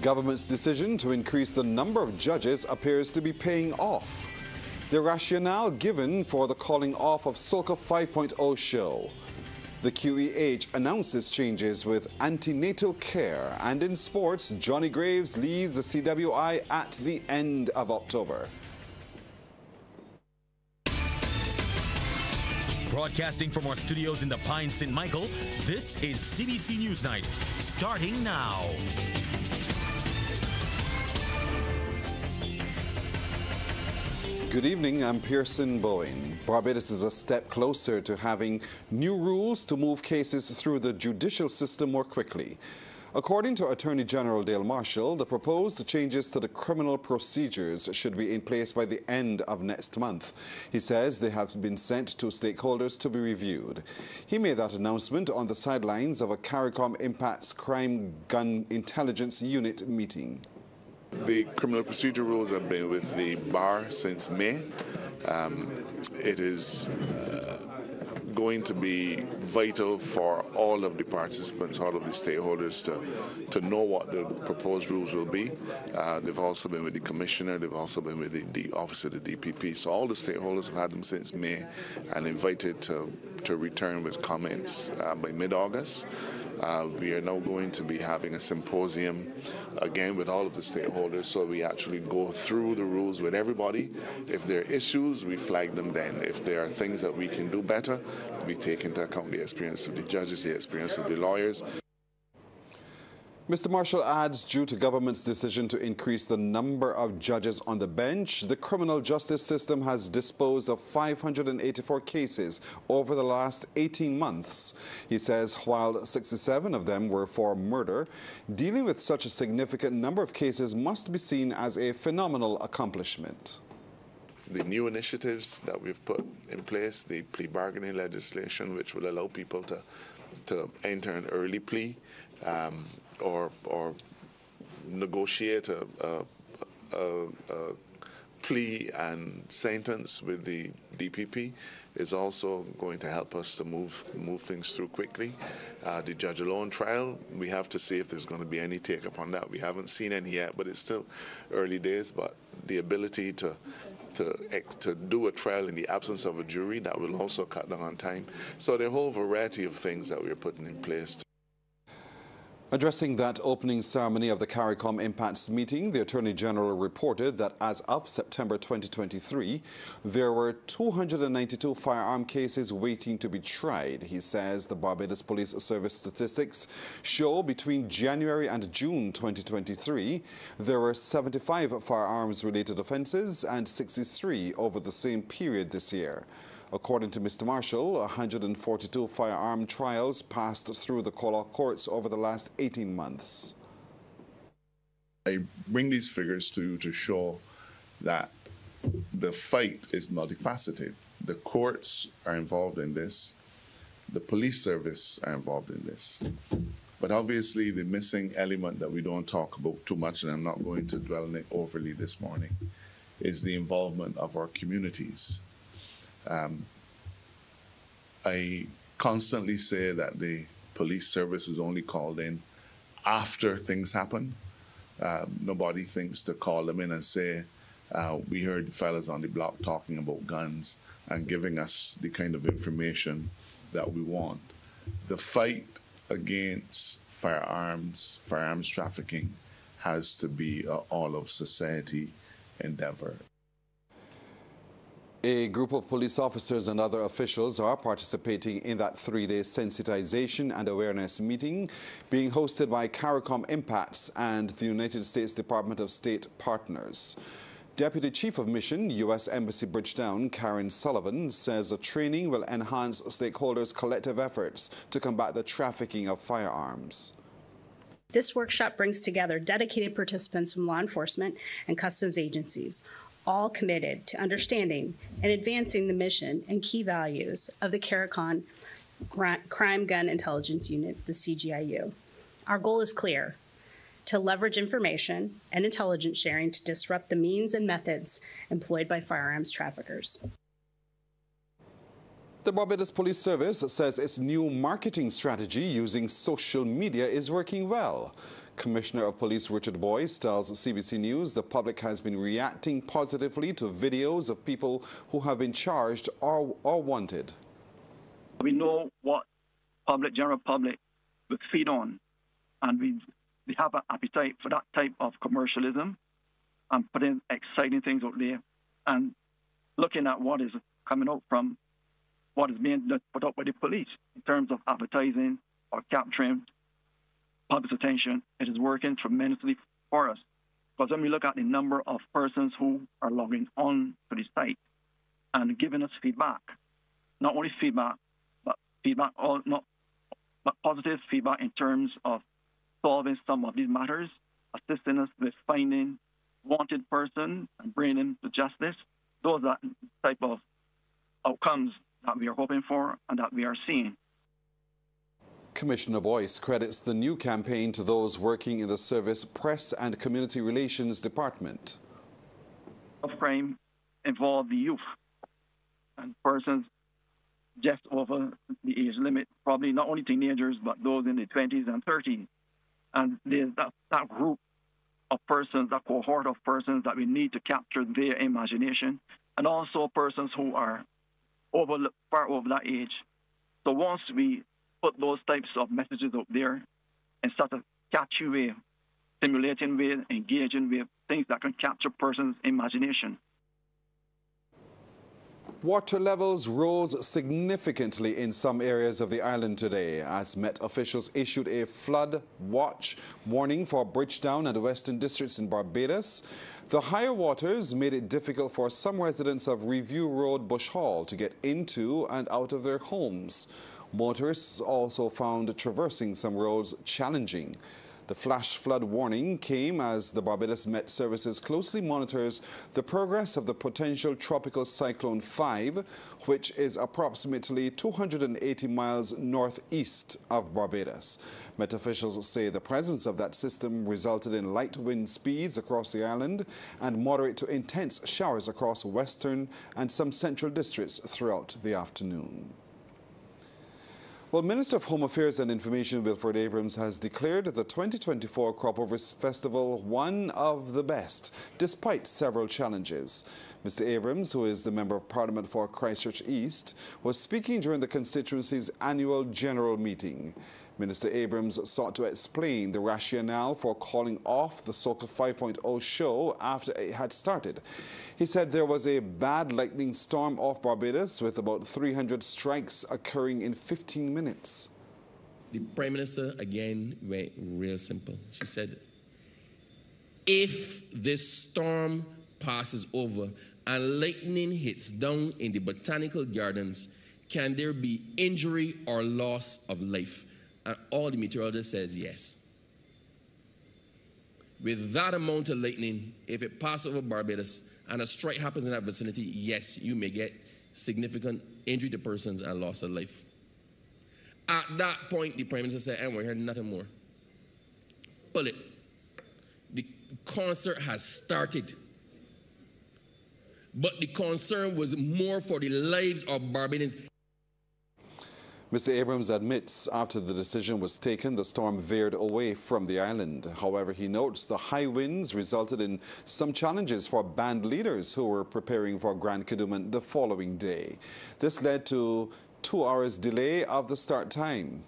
Government's decision to increase the number of judges appears to be paying off. The rationale given for the calling off of SOCA 5.0 show. The QEH announces changes with antenatal care. And in sports, Johnny Graves leaves the CWI at the end of October. Broadcasting from our studios in the Pine St. Michael, this is CBC Newsnight, starting now. Good evening, I'm Pearson Bowen. Barbados is a step closer to having new rules to move cases through the judicial system more quickly. According to Attorney General Dale Marshall, the proposed changes to the criminal procedures should be in place by the end of next month. He says they have been sent to stakeholders to be reviewed. He made that announcement on the sidelines of a CARICOM IMPACS Crime Gun Intelligence Unit meeting. The criminal procedure rules have been with the bar since May. Um, it is uh, going to be vital for all of the participants, all of the stakeholders to, to know what the proposed rules will be. Uh, they've also been with the commissioner, they've also been with the, the office of the DPP. So all the stakeholders have had them since May and invited to, to return with comments uh, by mid-August. Uh, we are now going to be having a symposium again with all of the stakeholders so we actually go through the rules with everybody. If there are issues, we flag them then. If there are things that we can do better, we take into account the experience of the judges, the experience of the lawyers. Mr. Marshall adds, due to government's decision to increase the number of judges on the bench, the criminal justice system has disposed of 584 cases over the last 18 months. He says while 67 of them were for murder, dealing with such a significant number of cases must be seen as a phenomenal accomplishment the new initiatives that we've put in place, the plea bargaining legislation, which will allow people to to enter an early plea, um, or or negotiate a, a, a, a plea and sentence with the DPP is also going to help us to move move things through quickly. Uh, the judge alone trial, we have to see if there's going to be any take up on that. We haven't seen any yet, but it's still early days. But the ability to to to do a trial in the absence of a jury that will also cut down on time. So there are a whole variety of things that we're putting in place. Addressing that opening ceremony of the CARICOM IMPACS meeting, the Attorney General reported that as of September 2023, there were 292 firearm cases waiting to be tried. He says the Barbados Police Service statistics show between January and June 2023, there were 75 firearms-related offences and 63 over the same period this year. According to Mr. Marshall, 142 firearm trials passed through the Kolo courts over the last 18 months. I bring these figures to to show that the fight is multifaceted. The courts are involved in this. The police service are involved in this. But obviously, the missing element that we don't talk about too much, and I'm not going to dwell on it overly this morning, is the involvement of our communities. Um, I constantly say that the police service is only called in after things happen. Uh, nobody thinks to call them in and say, uh, we heard fellas on the block talking about guns and giving us the kind of information that we want. The fight against firearms, firearms trafficking, has to be an all of society endeavor. A group of police officers and other officials are participating in that three-day sensitization and awareness meeting being hosted by CARICOM IMPACS and the United States Department of State partners. Deputy Chief of Mission, U.S. Embassy Bridgetown, Karen Sullivan, says the training will enhance stakeholders' collective efforts to combat the trafficking of firearms. This workshop brings together dedicated participants from law enforcement and customs agencies, all committed to understanding and advancing the mission and key values of the CARICOM Crime Gun Intelligence Unit, the CGIU. Our goal is clear to leverage information and intelligence sharing to disrupt the means and methods employed by firearms traffickers. The Barbados Police Service says its new marketing strategy using social media is working well. Commissioner of Police Richard Boyce tells CBC News the public has been reacting positively to videos of people who have been charged or, or wanted. We know what public, general public, would feed on, and we, we have an appetite for that type of commercialism and putting exciting things out there and looking at what is coming out from what is being put up by the police in terms of advertising or capturing public attention. It is working tremendously for us. Because when we look at the number of persons who are logging on to the site and giving us feedback, not only feedback, but feedback, all, not, but positive feedback in terms of solving some of these matters, assisting us with finding wanted person and bringing them to justice. Those are type of outcomes that we are hoping for and that we are seeing. Commissioner Boyce credits the new campaign to those working in the service press and community relations department. Of crime involve the youth and persons just over the age limit, probably not only teenagers, but those in the 20s and 30s. And there's that, that group of persons, that cohort of persons that we need to capture their imagination, and also persons who are over far over that age. So once we put those types of messages out there in such a catchy way, stimulating way, engaging way, things that can capture person's imagination. Water levels rose significantly in some areas of the island today as Met officials issued a flood watch warning for Bridgetown and the Western Districts in Barbados. The higher waters made it difficult for some residents of Review Road, Bush Hall to get into and out of their homes. Motorists also found traversing some roads challenging. The flash flood warning came as the Barbados Met Services closely monitors the progress of the potential tropical cyclone 5, which is approximately 280 miles northeast of Barbados. Met officials say the presence of that system resulted in light wind speeds across the island and moderate to intense showers across western and some central districts throughout the afternoon. Well, Minister of Home Affairs and Information Wilfred Abrams has declared the 2024 Crop Festival one of the best, despite several challenges. Mr. Abrams, who is the Member of Parliament for Christchurch East, was speaking during the constituency's annual general meeting. Minister Abrams sought to explain the rationale for calling off the Soca 5.0 show after it had started. He said there was a bad lightning storm off Barbados with about 300 strikes occurring in 15 minutes. The Prime Minister again went real simple. She said, if this storm passes over and lightning hits down in the botanical gardens, can there be injury or loss of life? And all the meteorologist says yes. With that amount of lightning, if it passes over Barbados and a strike happens in that vicinity, yes, you may get significant injury to persons and loss of life. At that point, the Prime Minister said, and we're hearing nothing more. Pull it. The concert has started. But the concern was more for the lives of Barbadians. Mr. Abrams admits after the decision was taken, the storm veered away from the island. However, he notes the high winds resulted in some challenges for band leaders who were preparing for Grand Kadooment the following day. This led to two hours delay of the start time.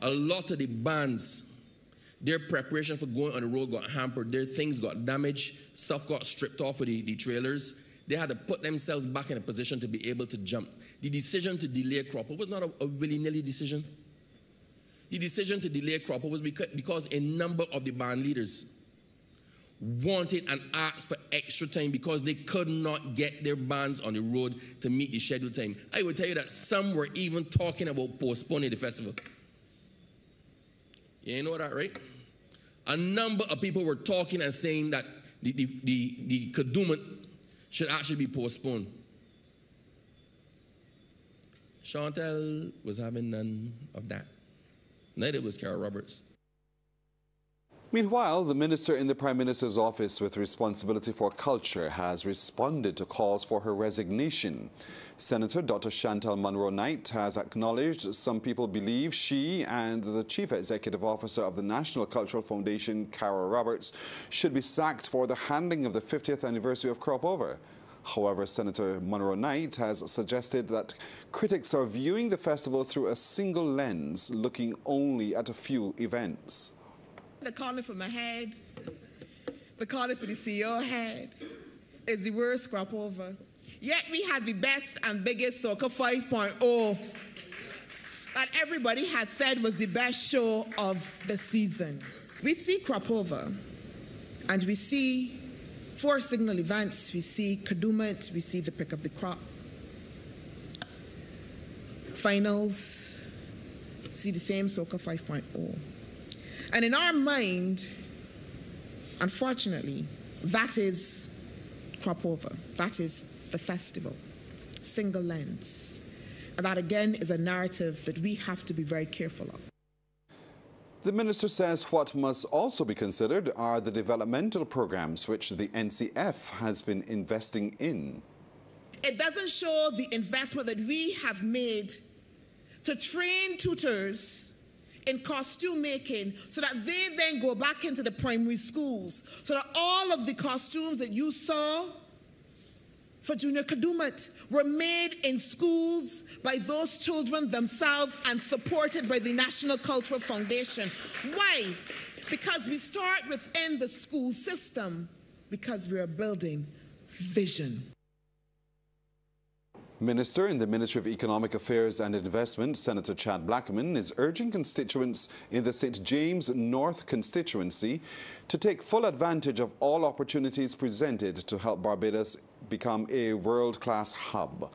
A lot of the bands, their preparation for going on the road got hampered. Their things got damaged. Stuff got stripped off of the, the trailers. They had to put themselves back in a position to be able to jump. The decision to delay crop was not a, a willy-nilly decision. The decision to delay crop was because, because a number of the band leaders wanted and asked for extra time because they could not get their bands on the road to meet the scheduled time. I will tell you that some were even talking about postponing the festival. You know that, right? A number of people were talking and saying that the, the, the, the Kadooment should actually be postponed. Chantal was having none of that. Neither was Carol Roberts. Meanwhile, the minister in the Prime Minister's office with responsibility for culture has responded to calls for her resignation. Senator Dr. Chantal Munro Knight has acknowledged some people believe she and the Chief Executive Officer of the National Cultural Foundation, Carol Roberts, should be sacked for the handling of the 50th anniversary of Crop Over. However, Senator Munro Knight has suggested that critics are viewing the festival through a single lens, looking only at a few events. The calling for my head, the calling for the CEO head is the worst crop over. Yet we had the best and biggest Soca 5.0 that everybody has said was the best show of the season. We see crop over and we see four signal events. We see Kadooment, we see the pick of the crop. Finals, see the same Soca 5.0. And in our mind, unfortunately, that is crop over. That is the festival, single lens. And that again is a narrative that we have to be very careful of. The minister says what must also be considered are the developmental programs which the NCF has been investing in. It doesn't show the investment that we have made to train tutors in costume making so that they then go back into the primary schools so that all of the costumes that you saw for Junior Kadooment were made in schools by those children themselves and supported by the National Cultural Foundation. Why? Because we start within the school system, because we are building vision. Minister in the Ministry of Economic Affairs and Investment, Senator Chad Blackman, is urging constituents in the St. James North constituency to take full advantage of all opportunities presented to help Barbados become a world-class hub.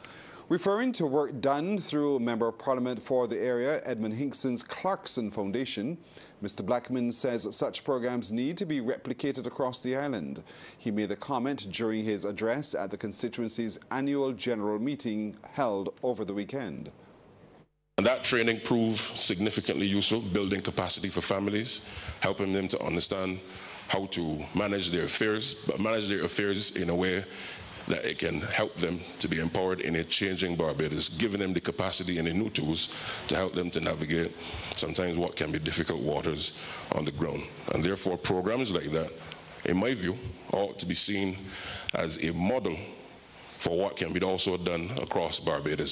Referring to work done through a Member of Parliament for the area, Edmund Hinkson's Clarkson Foundation, Mr. Blackman says such programs need to be replicated across the island. He made the comment during his address at the constituency's annual general meeting held over the weekend. And that training proved significantly useful, building capacity for families, helping them to understand how to manage their affairs, but manage their affairs in a way that it can help them to be empowered in a changing Barbados, giving them the capacity and the new tools to help them to navigate sometimes what can be difficult waters on the ground. And therefore, programs like that, in my view, ought to be seen as a model for what can be also done across Barbados.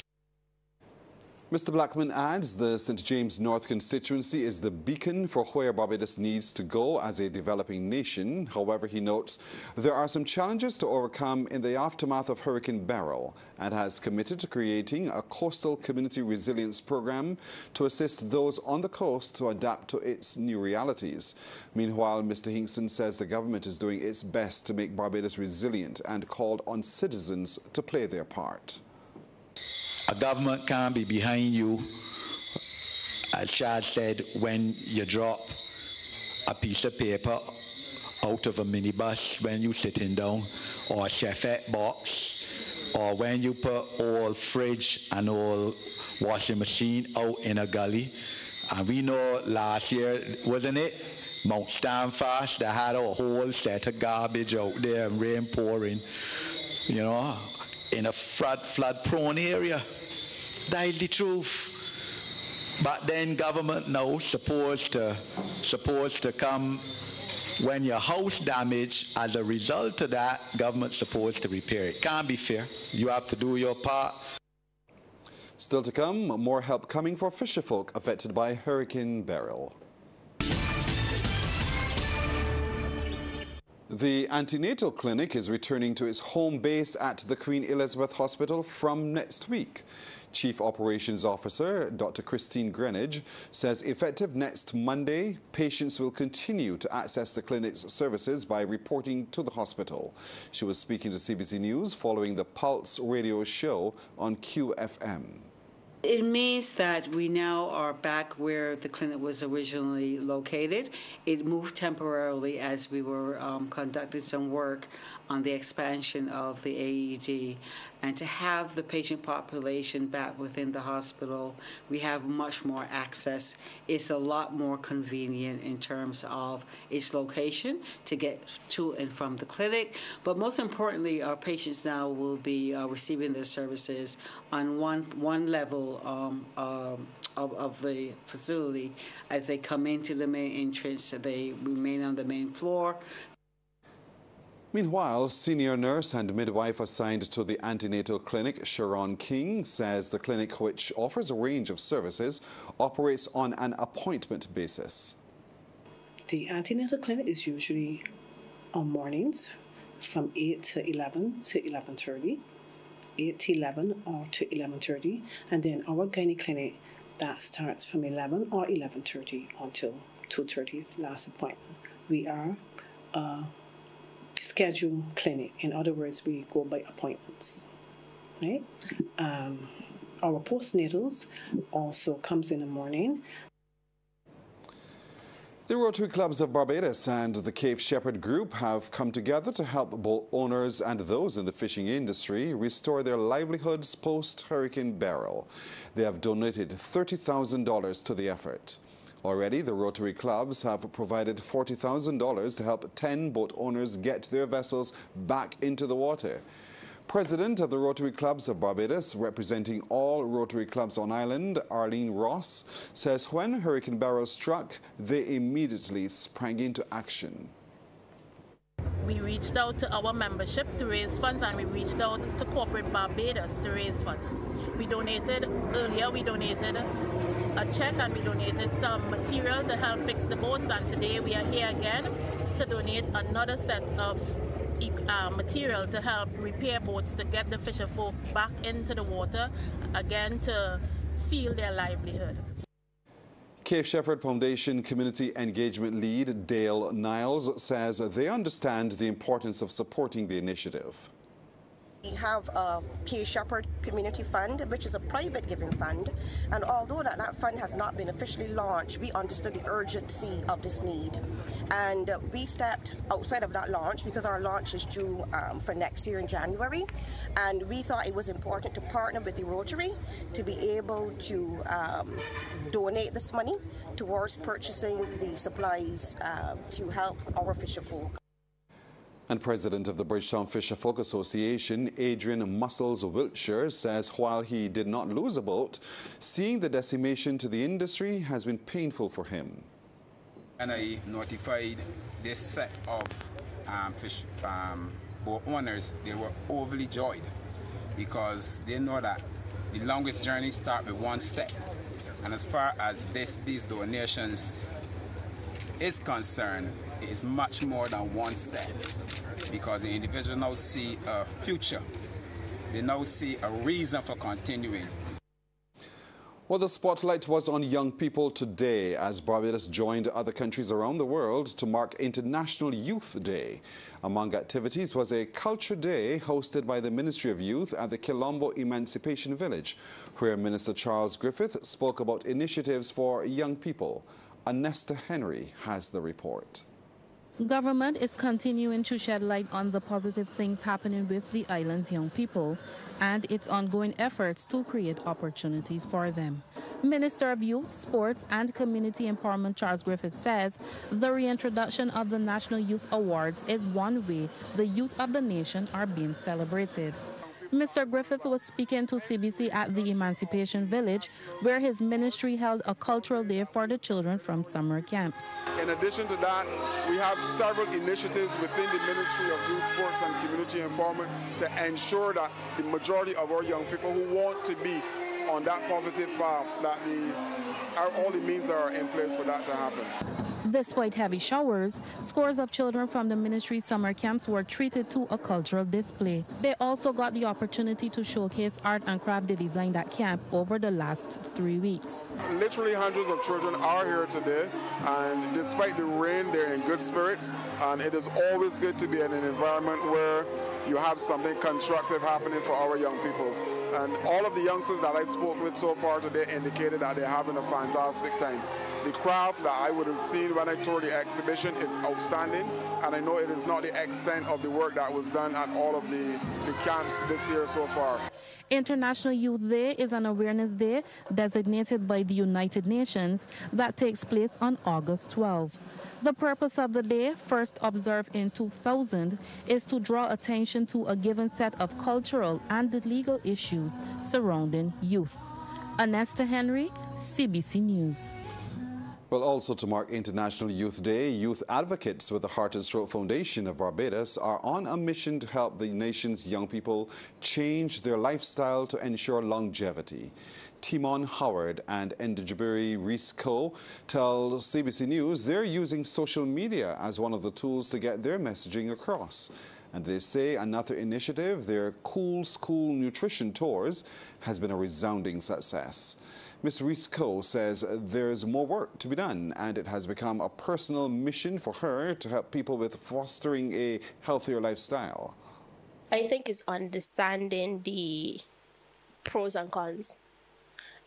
Mr. Blackman adds the St. James North constituency is the beacon for where Barbados needs to go as a developing nation. However, he notes there are some challenges to overcome in the aftermath of Hurricane Beryl and has committed to creating a coastal community resilience program to assist those on the coast to adapt to its new realities. Meanwhile, Mr. Hinkson says the government is doing its best to make Barbados resilient and called on citizens to play their part. A government can't be behind you, as Chad said, when you drop a piece of paper out of a minibus when you're sitting down, or a chefette box, or when you put old fridge and old washing machine out in a gully. And we know last year, wasn't it? Mount Standfast, they had a whole set of garbage out there and rain pouring, you know, in a flood, flood prone area. That is the truth. But then government now supposed to supposed to come when your house damaged as a result of that, government supposed to repair it. Can't be fair. You have to do your part. Still to come, more help coming for fisherfolk affected by Hurricane Beryl. The antenatal clinic is returning to its home base at the Queen Elizabeth Hospital from next week. Chief Operations Officer Dr. Christine Greenidge says effective next Monday, patients will continue to access the clinic's services by reporting to the hospital. She was speaking to CBC News following the Pulse radio show on QFM. It means that we now are back where the clinic was originally located. It moved temporarily as we were um, conducting some work on the expansion of the AED and to have the patient population back within the hospital, we have much more access. It's a lot more convenient in terms of its location to get to and from the clinic. But most importantly, our patients now will be uh, receiving their services on one one level um, um, of, of the facility as they come into the main entrance. They remain on the main floor. Meanwhile, senior nurse and midwife assigned to the antenatal clinic, Sharon King, says the clinic, which offers a range of services, operates on an appointment basis. The antenatal clinic is usually on mornings from 8 to 11 to 11.30, 8 to 11 or to 11.30, and then our gynae clinic that starts from 11 or 11.30 until 2.30, last appointment. We are uh, schedule clinic. In other words, we go by appointments. Right? Um, our postnatals also comes in the morning. The Rotary Clubs of Barbados and the Cave Shepherd Group have come together to help boat owners and those in the fishing industry restore their livelihoods post Hurricane Beryl. They have donated $30,000 to the effort. Already, the Rotary clubs have provided $40,000 to help 10 boat owners get their vessels back into the water. President of the Rotary Clubs of Barbados, representing all Rotary Clubs on island, Arlene Ross, says when Hurricane Beryl struck, they immediately sprang into action. We reached out to our membership to raise funds and we reached out to corporate Barbados to raise funds. We donated, earlier we donated a check and we donated some material to help fix the boats and today we are here again to donate another set of uh, material to help repair boats to get the fisher folk back into the water again to seal their livelihood. Cave Shepherd Foundation Community Engagement Lead Dale Niles says they understand the importance of supporting the initiative. We have a Cave Shepherd Community Fund, which is a private giving fund, and although that, that fund has not been officially launched, we understood the urgency of this need. And we stepped outside of that launch because our launch is due um, for next year in January, and we thought it was important to partner with the Rotary to be able to um, donate this money towards purchasing the supplies uh, to help our fisher folk. And president of the Bridgetown Fisher Folk Association, Adrian Muscles Wiltshire, says while he did not lose a boat, seeing the decimation to the industry has been painful for him. And I notified this set of um, fish um, boat owners, they were overly joyed because they know that the longest journey starts with one step. And as far as this, these donations is concerned, is much more than one step because the individual now see a future. They now see a reason for continuing. Well, the spotlight was on young people today as Barbados joined other countries around the world to mark International Youth Day. Among activities was a culture day hosted by the Ministry of Youth at the Quilombo Emancipation Village, where Minister Charles Griffith spoke about initiatives for young people. Anesta Henry has the report. Government is continuing to shed light on the positive things happening with the island's young people and its ongoing efforts to create opportunities for them. Minister of Youth, Sports and Community Empowerment Charles Griffith says the reintroduction of the National Youth Awards is one way the youth of the nation are being celebrated. Mr. Griffith was speaking to CBC at the Emancipation Village, where his ministry held a cultural day for the children from summer camps. In addition to that, we have several initiatives within the Ministry of Youth, Sports and Community Empowerment to ensure that the majority of our young people who want to be on that positive path, that the, all the means are in place for that to happen. Despite heavy showers, scores of children from the ministry summer camps were treated to a cultural display. They also got the opportunity to showcase art and craft they designed at camp over the last three weeks. Literally hundreds of children are here today, and despite the rain, they're in good spirits. And it is always good to be in an environment where you have something constructive happening for our young people. And all of the youngsters that I spoke with so far today indicated that they're having a fantastic time. The craft that I would have seen when I toured the exhibition is outstanding, and I know it is not the extent of the work that was done at all of the, the camps this year so far. International Youth Day is an awareness day designated by the United Nations that takes place on August 12. The purpose of the day, first observed in 2000, is to draw attention to a given set of cultural and legal issues surrounding youth. Anesta Henry, CBC News. Well, also to mark International Youth Day, youth advocates with the Heart and Stroke Foundation of Barbados are on a mission to help the nation's young people change their lifestyle to ensure longevity. Timon Howard and Endijaburi Reese Co tell CBC News they're using social media as one of the tools to get their messaging across. And they say another initiative, their Cool School Nutrition Tours, has been a resounding success. Ms. Risco says there's more work to be done and it has become a personal mission for her to help people with fostering a healthier lifestyle. I think it's understanding the pros and cons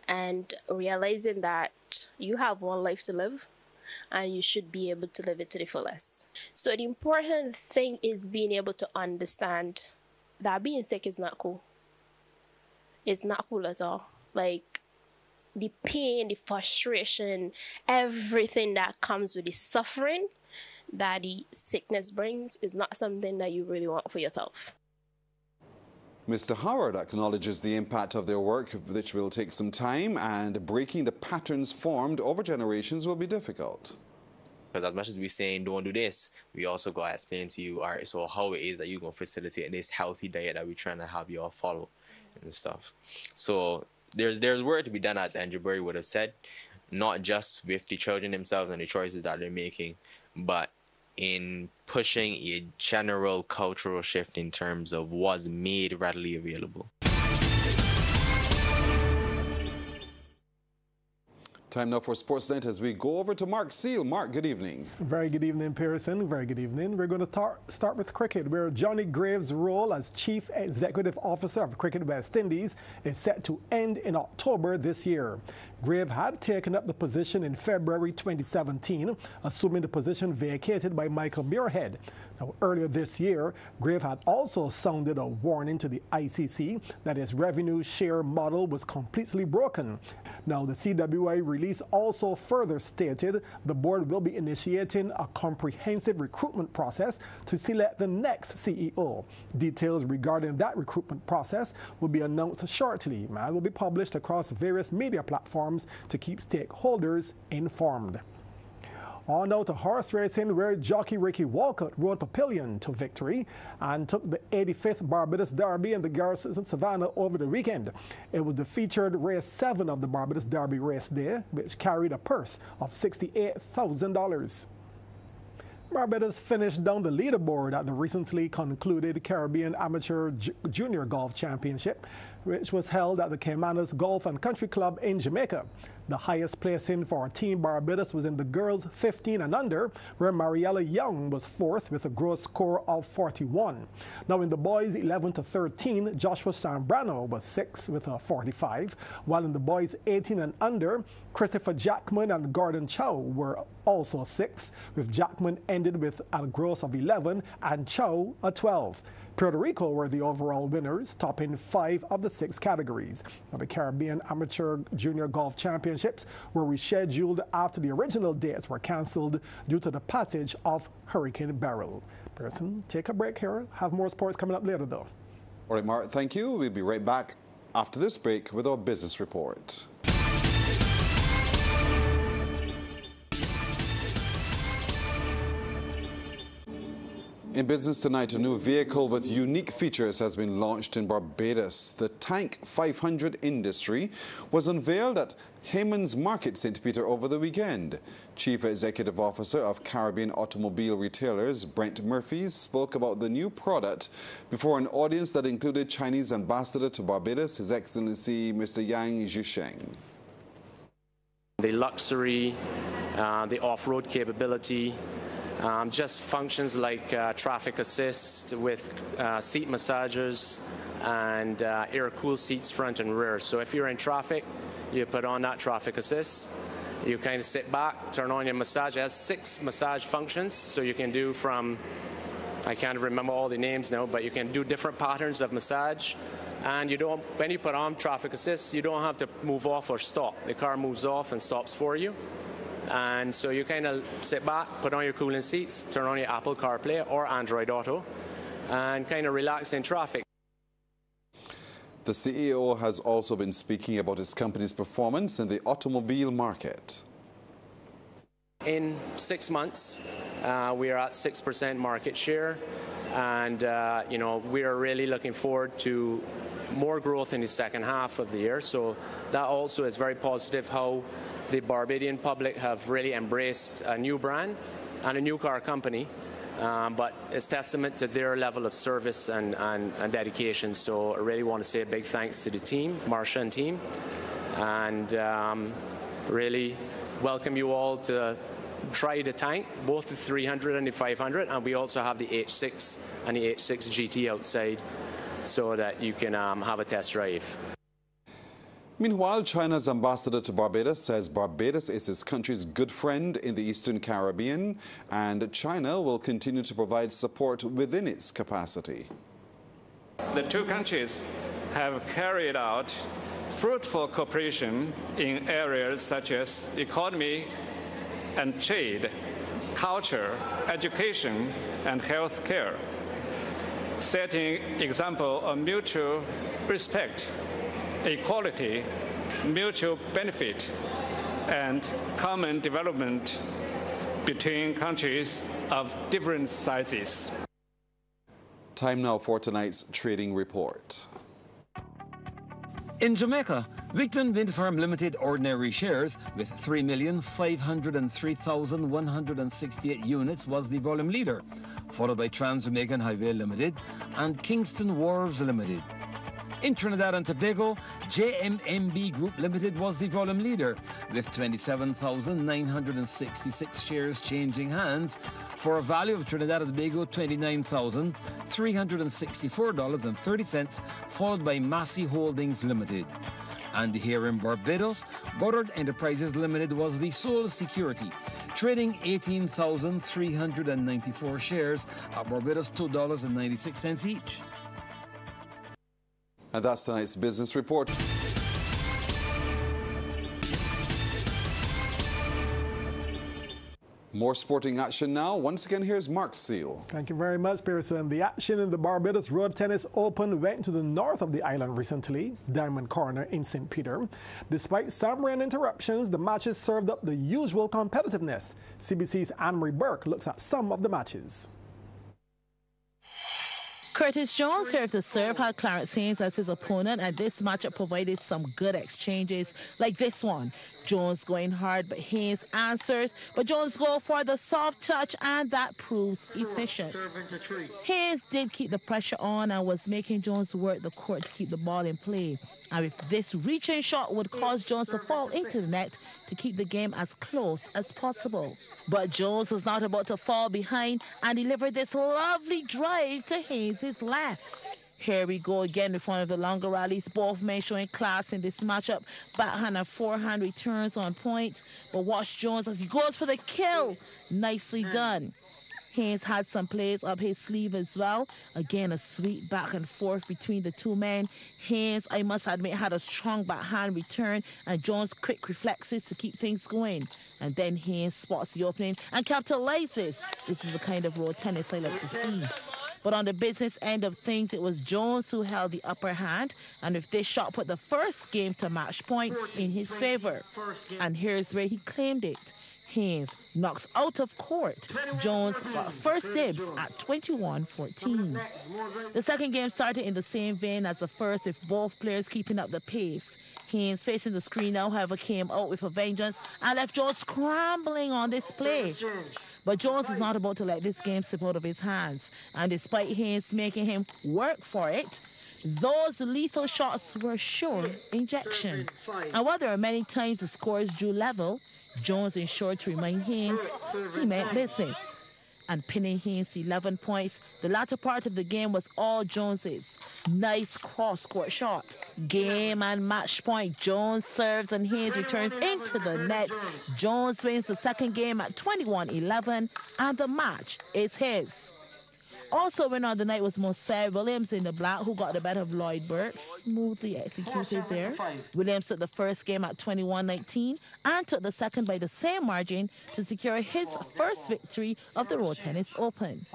and realizing that you have one life to live and you should be able to live it to the fullest. So the important thing is being able to understand that being sick is not cool. It's not cool at all. Like the pain, the frustration, everything that comes with the suffering that the sickness brings is not something that you really want for yourself. Mr. Howard acknowledges the impact of their work, which will take some time, and breaking the patterns formed over generations will be difficult. Because as much as we're saying don't do this, we also got to explain to you, all right, so how it is that you're to facilitate this healthy diet that we're trying to have you all follow and stuff. So there's there's work to be done, as Andrew Burry would have said, not just with the children themselves and the choices that they're making, but in pushing a general cultural shift in terms of what's made readily available. Time now for Sportsnet as we go over to Mark Seal. Mark, good evening. Very good evening, Pearson. Very good evening. We're going to tar- start with cricket, where Johnny Graves' role as Chief Executive Officer of Cricket West Indies is set to end in October this year. Grave had taken up the position in February 2017, assuming the position vacated by Michael Muirhead. Now, earlier this year, Grave had also sounded a warning to the ICC that its revenue share model was completely broken. Now, the CWI release also further stated the board will be initiating a comprehensive recruitment process to select the next CEO. Details regarding that recruitment process will be announced shortly and will be published across various media platforms to keep stakeholders informed. On now to horse racing, where jockey Ricky Walcott rode Papillion to victory and took the 85th Barbados Derby in the Garrison Savannah over the weekend. It was the featured race 7 of the Barbados Derby race day, which carried a purse of $68,000. Barbados finished down the leaderboard at the recently concluded Caribbean Amateur Junior Golf Championship, which was held at the Caymanas Golf and Country Club in Jamaica. The highest placing for Team Barbados was in the girls 15 and under, where Mariella Young was fourth with a gross score of 41. Now in the boys 11 to 13, Joshua Sambrano was sixth with a 45, while in the boys 18 and under, Christopher Jackman and Gordon Chow were also sixth, with Jackman ended with a gross of 11 and Chow a 12. Puerto Rico were the overall winners, topping five of the six categories. Now, the Caribbean Amateur Junior Golf Championships were rescheduled after the original dates were cancelled due to the passage of Hurricane Beryl. Person, take a break here. Have more sports coming up later, though. All right, Mark, thank you. We'll be right back after this break with our business report. In business tonight, a new vehicle with unique features has been launched in Barbados. The Tank 500 Industry was unveiled at Hayman's Market St. Peter over the weekend. Chief Executive Officer of Caribbean Automobile Retailers, Brent Murphy, spoke about the new product before an audience that included Chinese Ambassador to Barbados, His Excellency Mr. Yan Xiusheng. The luxury, uh, the off-road capability, um, just functions like uh, traffic assist with uh, seat massagers and uh, air cool seats front and rear. So if you're in traffic, you put on that traffic assist. You kind of sit back, turn on your massage. It has six massage functions, so you can do from, I can't remember all the names now, but you can do different patterns of massage. And you don't, when you put on traffic assist, you don't have to move off or stop. The car moves off and stops for you. And so you kind of sit back, put on your cooling seats, turn on your Apple CarPlay or Android Auto, and kind of relax in traffic. The CEO has also been speaking about his company's performance in the automobile market. In six months, uh, we are at 6% market share, and uh, you know we are really looking forward to more growth in the second half of the year. So that also is very positive how the Barbadian public have really embraced a new brand and a new car company. Um, but it's testament to their level of service and, and, and, dedication. So I really want to say a big thanks to the team, Marsha and team, and um, really welcome you all to try the tank, both the 300 and the 500, and we also have the H6 and the H6 GT outside so that you can um, have a test drive. Meanwhile, China's ambassador to Barbados says Barbados is his country's good friend in the Eastern Caribbean and China will continue to provide support within its capacity. The two countries have carried out fruitful cooperation in areas such as economy and trade, culture, education, and health care, setting example of mutual respect equality, mutual benefit, and common development between countries of different sizes. Time now for tonight's trading report. In Jamaica, Wigton Wind Farm Limited ordinary shares with 3,503,168 units was the volume leader, followed by Trans Jamaican Highway Limited and Kingston Wharves Limited. In Trinidad and Tobago, JMMB Group Limited was the volume leader, with 27,966 shares changing hands for a value of Trinidad and Tobago $29,364.30, followed by Massy Holdings Limited. And here in Barbados, Goddard Enterprises Limited was the sole security, trading 18,394 shares at Barbados $2.96 each. And that's tonight's business report. More sporting action now. Once again, here's Mark Seal. Thank you very much, Pearson. The action in the Barbados Road Tennis Open went to the north of the island recently, Diamond Corner in St. Peter. Despite some rain interruptions, the matches served up the usual competitiveness. CBC's Anne-Marie Burke looks at some of the matches. Curtis Jones served to serve had Clarence Haynes as his opponent, and this matchup provided some good exchanges, like this one. Jones going hard, but Haynes answers. But Jones go for the soft touch, and that proves efficient. Haynes did keep the pressure on and was making Jones work the court to keep the ball in play. And if this reaching shot would cause Jones to fall into the net to keep the game as close as possible. But Jones was not about to fall behind and delivered this lovely drive to Haynes' left. Here we go again with one of the longer rallies. Both men showing class in this matchup. Backhand and forehand returns on point. But watch Jones as he goes for the kill. Nicely mm. done. Haynes had some plays up his sleeve as well. Again, a sweet back and forth between the two men. Haynes, I must admit, had a strong backhand return and Jones quick reflexes to keep things going. And then Haynes spots the opening and capitalizes. This is the kind of raw tennis I like to see. But on the business end of things, it was Jones who held the upper hand. And if this shot put the first game to match point in his favor. And here's where he claimed it. Haynes knocks out of court. Jones first dibs at 21-14. The second game started in the same vein as the first with both players keeping up the pace. Haynes facing the screen now, however, came out with a vengeance and left Jones scrambling on this play. But Jones is not about to let this game slip out of his hands. And despite Haynes making him work for it, those lethal shots were sure injection. And while there are many times the scores drew level, Jones ensured to remain Haynes he meant business. and pinning Haynes 11 points. The latter part of the game was all Jones's. Nice cross-court shot. Game and match point. Jones serves and Haynes returns into the net. Jones wins the second game at 21-11 and the match is his. Also winning on the night was Mosiah Williams in the black, who got the better of Lloyd Burke. Smoothly executed there. Williams took the first game at 21-19 and took the second by the same margin to secure his first victory of the Road Tennis Open.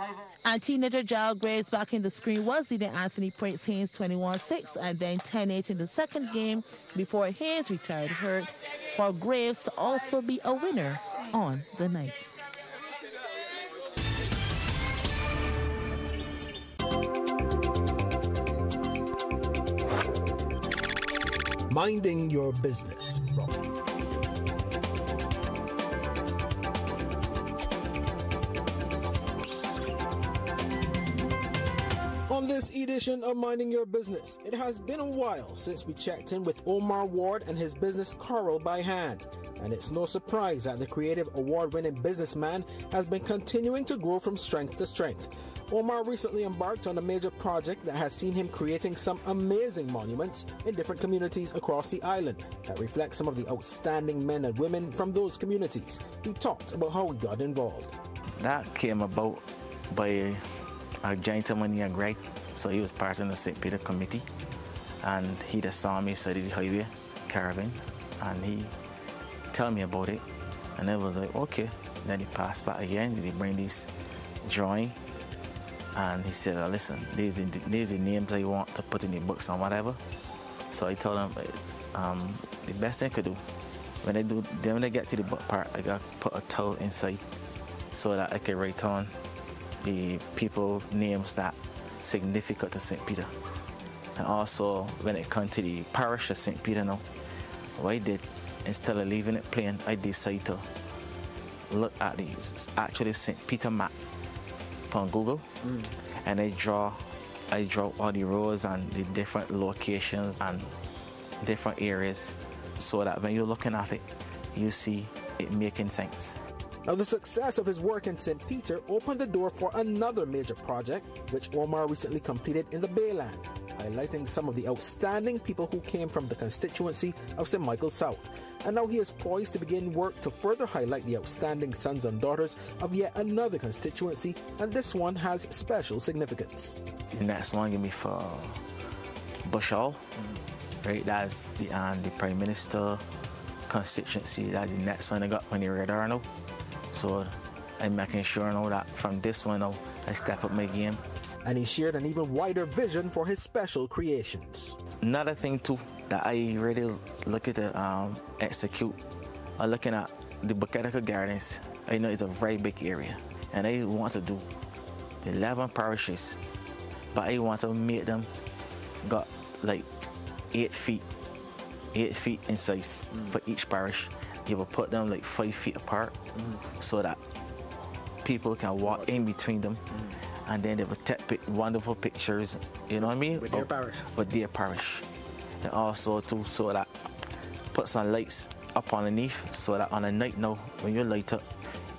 And teenager Giles Graves back in the screen was leading Anthony Prince Haynes 21-6 and then 10-8 in the second game before Haynes retired hurt for Graves to also be a winner on the night. Minding Your Business. On this edition of Minding Your Business, it has been a while since we checked in with Omar Ward and his business Coral by Hand. And it's no surprise that the creative award winning businessman has been continuing to grow from strength to strength. Omar recently embarked on a major project that has seen him creating some amazing monuments in different communities across the island that reflect some of the outstanding men and women from those communities. He talked about how he got involved. That came about by a gentleman named Greg. So he was part of the St. Peter committee and he just saw me of the highway caravan and he tell me about it and I was like okay then he passed back again did he bring this drawing and he said, oh, listen, these are, these names I want to put in the books and whatever. So I told him, um, the best thing I could do, when they do, then when they get to the book part, I got put a towel inside so that I can write on the people names that significant to St. Peter. And also, when it comes to the parish of St. Peter now, what I did, instead of leaving it plain, I decided to look at the actually St. Peter map on Google, mm. and I draw, I draw all the roads and the different locations and different areas, so that when you're looking at it, you see it making sense. Now, the success of his work in St. Peter opened the door for another major project, which Omar recently completed in the Bayland, highlighting some of the outstanding people who came from the constituency of St. Michael South. And now he is poised to begin work to further highlight the outstanding sons and daughters of yet another constituency, and this one has special significance. The next one give me for Bush Hall, right? That's the um, the Prime Minister constituency. That's the next one I got when they Red Arnold. So I'm making sure now that from this one I step up my game. And he shared an even wider vision for his special creations. Another thing too that I really look at to um, execute are looking at the Botanical Gardens. I know it's a very big area and I want to do 11 parishes but I want to make them got like 8 feet 8 feet in size mm. for each parish you will put them like 5 feet apart mm. so that people can walk in between them mm. And then they will take wonderful pictures you know what I mean with their parish with their parish and also to so that put some lights up underneath so that on a night now when you light up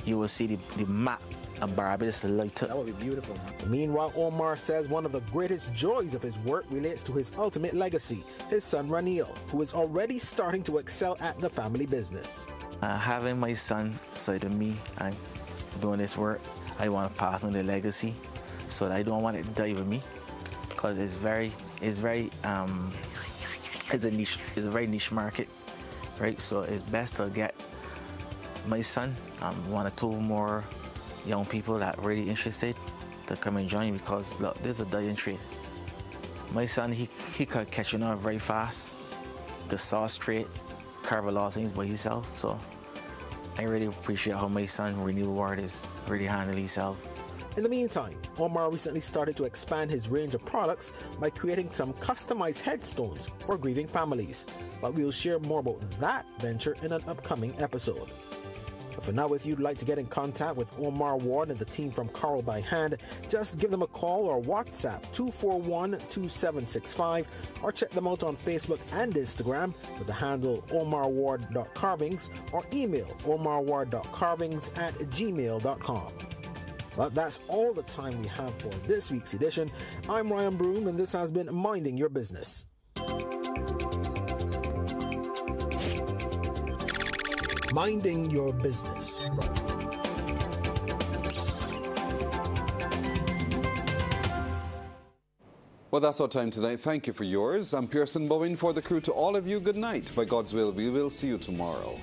you will see the, the map of Barbados light up. That would be beautiful. Meanwhile, Omar says one of the greatest joys of his work relates to his ultimate legacy, his son Raniel, who is already starting to excel at the family business. Uh, having my son side of me and doing this work, I want to pass on the legacy so I don't want it to die with me because it's very, it's very um, it's a niche, it's a very niche market, right? So it's best to get my son, um, one or two more young people that really interested to come and join because look, there's a dying trade. My son, he he could catch on very fast, the sauce trade, carve a lot of things by himself. So I really appreciate how my son, Renewal Ward, is really handling himself. In the meantime, Omar recently started to expand his range of products by creating some customized headstones for grieving families. But we'll share more about that venture in an upcoming episode. But for now, if you'd like to get in contact with Omar Ward and the team from Carl by Hand, just give them a call or WhatsApp 241 2765 or check them out on Facebook and Instagram with the handle omarward.carvings or email omarward.carvings at gmail.com. But that's all the time we have for this week's edition. I'm Ryan Broom, and this has been Minding Your Business. Minding Your Business. Well, that's our time tonight. Thank you for yours. I'm Pearson Bowen for the crew. To all of you, good night. By God's will, we will see you tomorrow.